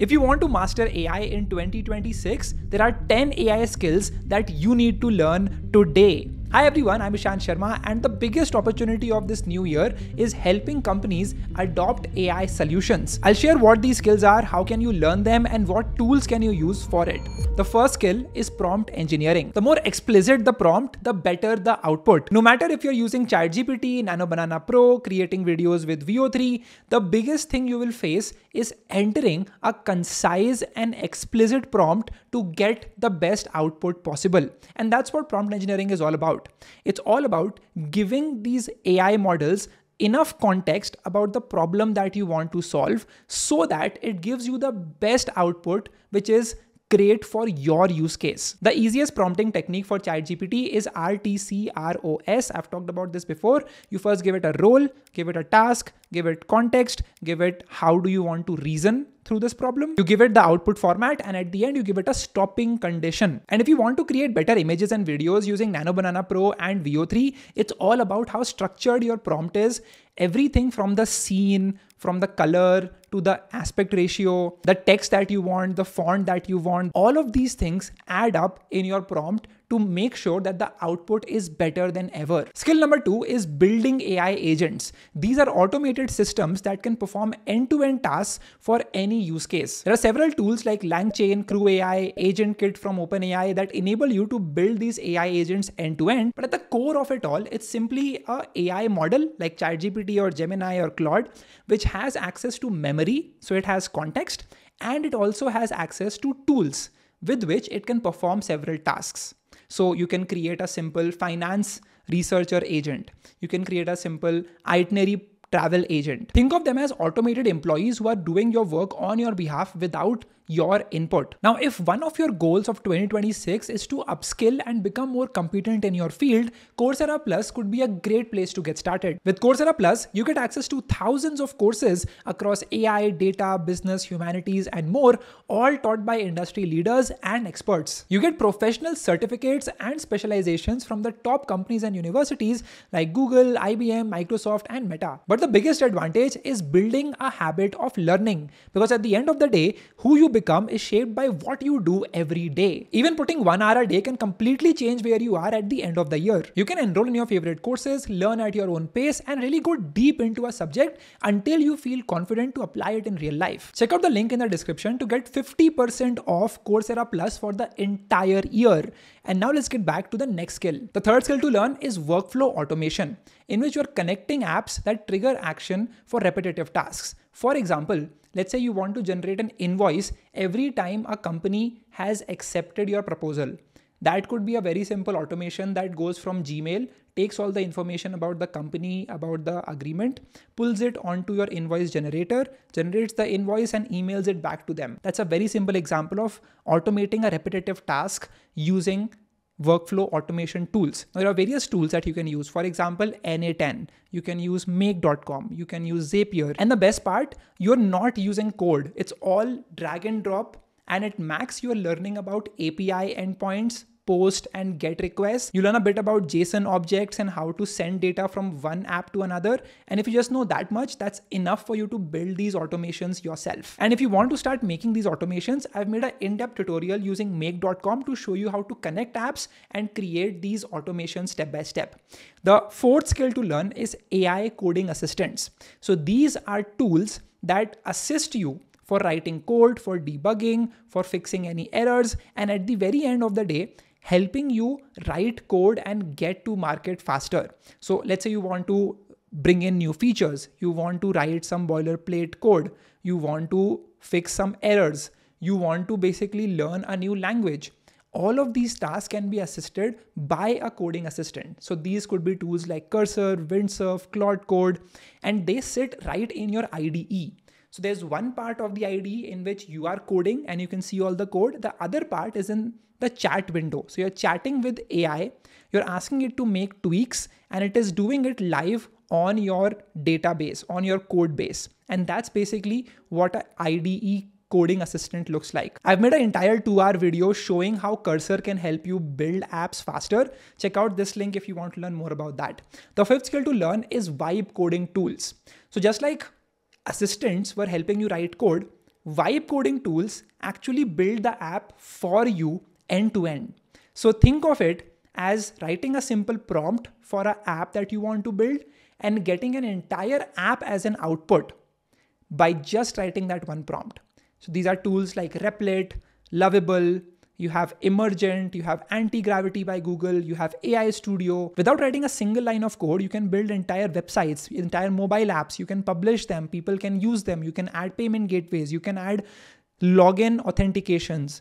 If you want to master AI in 2026, there are 10 AI skills that you need to learn today. Hi everyone, I'm Ishan Sharma, and the biggest opportunity of this new year is helping companies adopt AI solutions. I'll share what these skills are, how can you learn them, and what tools can you use for it. The first skill is prompt engineering. The more explicit the prompt, the better the output. No matter if you're using ChatGPT, Nano Banana Pro, creating videos with Veo 3, the biggest thing you will face is entering a concise and explicit prompt to get the best output possible. And that's what prompt engineering is all about about. It's all about giving these AI models enough context about the problem that you want to solve so that it gives you the best output, which is great for your use case. The easiest prompting technique for ChatGPT is RTCROS. I've talked about this before. You first give it a role, give it a task, give it context, give it how do you want to reason through this problem. You give it the output format and at the end you give it a stopping condition. And if you want to create better images and videos using Nano Banana Pro and Veo 3, it's all about how structured your prompt is. Everything from the scene, from the color to the aspect ratio, the text that you want, the font that you want, all of these things add up in your prompt to make sure that the output is better than ever. Skill number two is building AI agents. These are automated systems that can perform end-to-end tasks for any use case. There are several tools like LangChain, Crew AI, Agent Kit from OpenAI that enable you to build these AI agents end-to-end. But at the core of it all, it's simply a AI model like ChatGPT or Gemini or Claude, which has access to memory, so it has context, and it also has access to tools with which it can perform several tasks. So you can create a simple finance researcher agent. You can create a simple itinerary travel agent. Think of them as automated employees who are doing your work on your behalf without your input. Now, if one of your goals of 2026 is to upskill and become more competent in your field, Coursera Plus could be a great place to get started. With Coursera Plus, you get access to thousands of courses across AI, data, business, humanities, and more, all taught by industry leaders and experts. You get professional certificates and specializations from the top companies and universities like Google, IBM, Microsoft, and Meta. But the biggest advantage is building a habit of learning because at the end of the day, who you become is shaped by what you do every day. Even putting one hour a day can completely change where you are at the end of the year. You can enroll in your favorite courses, learn at your own pace, and really go deep into a subject until you feel confident to apply it in real life. Check out the link in the description to get 50% off Coursera Plus for the entire year. And now let's get back to the next skill. The third skill to learn is workflow automation, in which you're connecting apps that trigger action for repetitive tasks. For example, let's say you want to generate an invoice every time a company has accepted your proposal. That could be a very simple automation that goes from Gmail, takes all the information about the company, about the agreement, pulls it onto your invoice generator, generates the invoice and emails it back to them. That's a very simple example of automating a repetitive task using workflow automation tools. Now, there are various tools that you can use. For example, n8n. You can use make.com. You can use Zapier. And the best part, you're not using code. It's all drag and drop. And at max, you're learning about API endpoints, post and get requests. You learn a bit about JSON objects and how to send data from one app to another. And if you just know that much, that's enough for you to build these automations yourself. And if you want to start making these automations, I've made an in-depth tutorial using make.com to show you how to connect apps and create these automations step by step. The fourth skill to learn is AI coding assistants. So these are tools that assist you for writing code, for debugging, for fixing any errors, and at the very end of the day, helping you write code and get to market faster. So let's say you want to bring in new features, you want to write some boilerplate code, you want to fix some errors, you want to basically learn a new language. All of these tasks can be assisted by a coding assistant. So these could be tools like Cursor, Windsurf, Claude Code, and they sit right in your IDE. So there's one part of the IDE in which you are coding and you can see all the code. The other part is in the chat window. So you're chatting with AI, you're asking it to make tweaks and it is doing it live on your database, on your code base. And that's basically what an IDE coding assistant looks like. I've made an entire two hour video showing how Cursor can help you build apps faster. Check out this link if you want to learn more about that. The fifth skill to learn is vibe coding tools. So just like assistants were helping you write code, vibe coding tools actually build the app for you end to end. So think of it as writing a simple prompt for an app that you want to build and getting an entire app as an output by just writing that one prompt. So these are tools like Replit, Lovable, you have Emergent, you have Anti Gravity by Google, you have AI Studio. Without writing a single line of code, you can build entire websites, entire mobile apps, you can publish them, people can use them, you can add payment gateways, you can add login authentications.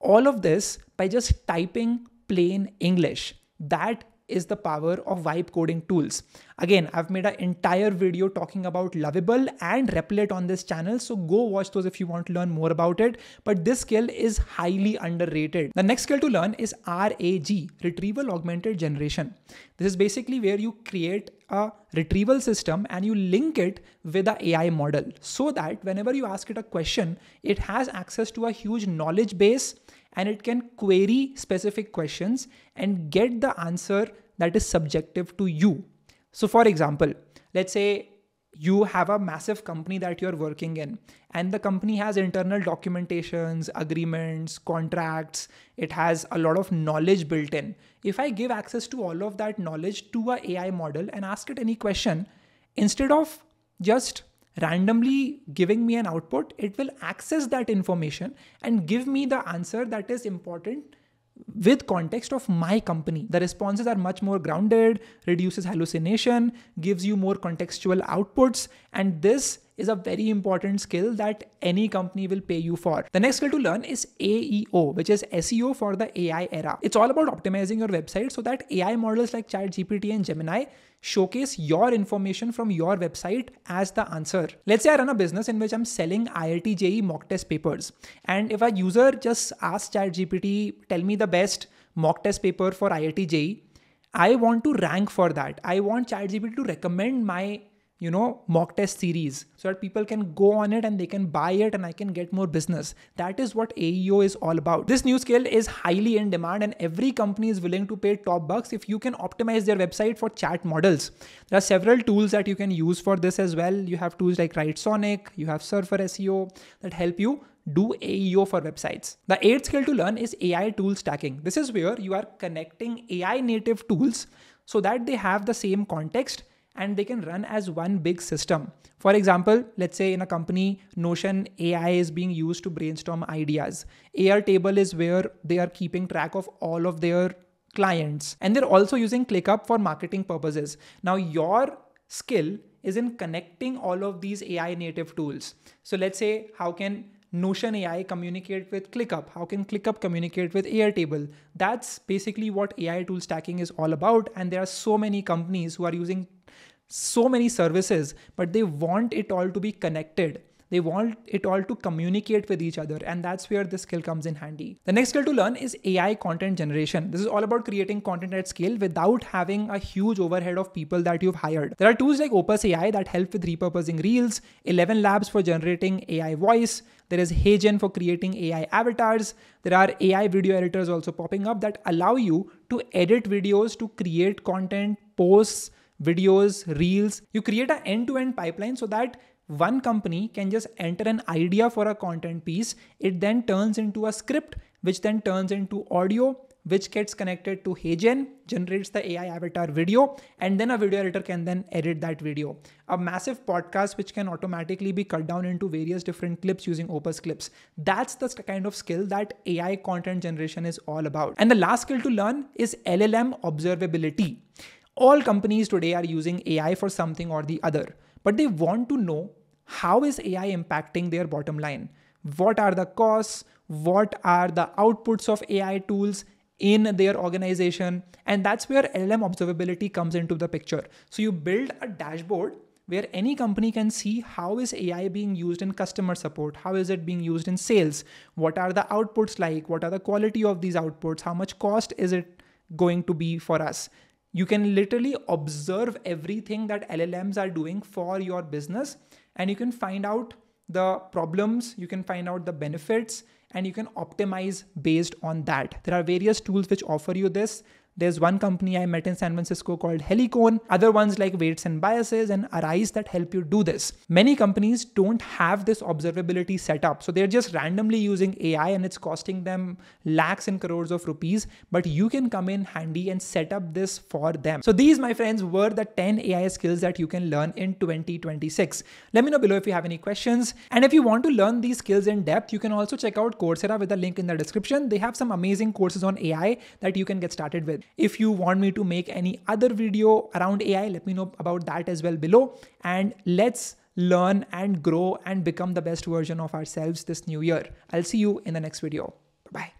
All of this by just typing plain English. That is the power of vibe coding tools. Again, I've made an entire video talking about Lovable and Replit on this channel, so go watch those if you want to learn more about it. But this skill is highly underrated. The next skill to learn is RAG, Retrieval Augmented Generation. This is basically where you create a retrieval system and you link it with the AI model so that whenever you ask it a question, it has access to a huge knowledge base and it can query specific questions and get the answer that is subjective to you. So, for example, let's say you have a massive company that you're working in, and the company has internal documentations, agreements, contracts, it has a lot of knowledge built in. If I give access to all of that knowledge to a AI model and ask it any question, instead of just randomly giving me an output, it will access that information and give me the answer that is important with context of my company. The responses are much more grounded, reduces hallucination, gives you more contextual outputs, and this is a very important skill that any company will pay you for. The next skill to learn is AEO, which is SEO for the AI era. It's all about optimizing your website so that AI models like ChatGPT and Gemini showcase your information from your website as the answer. Let's say I run a business in which I'm selling IIT JEE mock test papers. And if a user just asks ChatGPT, tell me the best mock test paper for IIT JEE, I want to rank for that. I want ChatGPT to recommend my you know mock test series so that people can go on it and they can buy it and i can get more business that is what aeo is all about this new skill is highly in demand and every company is willing to pay top bucks if you can optimize their website for chat models there are several tools that you can use for this as well you have tools like writesonic you have surfer seo that help you do AEO for websites. The eighth skill to learn is AI tool stacking. This is where you are connecting AI native tools so that they have the same context and they can run as one big system. For example, let's say in a company, Notion AI is being used to brainstorm ideas. Airtable is where they are keeping track of all of their clients. And they're also using ClickUp for marketing purposes. Now, your skill is in connecting all of these AI native tools. So let's say, how can Notion AI communicate with ClickUp? How can ClickUp communicate with Airtable? That's basically what AI tool stacking is all about. And there are so many companies who are using so many services, but they want it all to be connected. They want it all to communicate with each other, and that's where this skill comes in handy. The next skill to learn is AI content generation. This is all about creating content at scale without having a huge overhead of people that you've hired. There are tools like Opus AI that help with repurposing reels, 11 Labs for generating AI voice, there is HeyGen for creating AI avatars. There are AI video editors also popping up that allow you to edit videos to create content, posts, videos, reels. You create an end to end pipeline so that one company can just enter an idea for a content piece. It then turns into a script, which then turns into audio, which gets connected to HeyGen, generates the AI avatar video, and then a video editor can then edit that video. A massive podcast which can automatically be cut down into various different clips using Opus Clips. That's the kind of skill that AI content generation is all about. And the last skill to learn is LLM observability. All companies today are using AI for something or the other, but they want to know how is AI impacting their bottom line? What are the costs? What are the outputs of AI tools in their organization? And that's where LLM observability comes into the picture. So you build a dashboard where any company can see how is AI being used in customer support? How is it being used in sales? What are the outputs like? What are the quality of these outputs? How much cost is it going to be for us? You can literally observe everything that LLMs are doing for your business and you can find out the problems, you can find out the benefits, and you can optimize based on that. There are various tools which offer you this. There's one company I met in San Francisco called Helicone, other ones like Weights and Biases and Arize that help you do this. Many companies don't have this observability set up. So they're just randomly using AI and it's costing them lakhs and crores of rupees. But you can come in handy and set up this for them. So these, my friends, were the 10 AI skills that you can learn in 2026. Let me know below if you have any questions. And if you want to learn these skills in depth, you can also check out Coursera with a link in the description. They have some amazing courses on AI that you can get started with. If you want me to make any other video around AI, let me know about that as well below. And let's learn and grow and become the best version of ourselves this new year. I'll see you in the next video. Bye.